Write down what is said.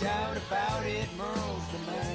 doubt about it, Merle's the man.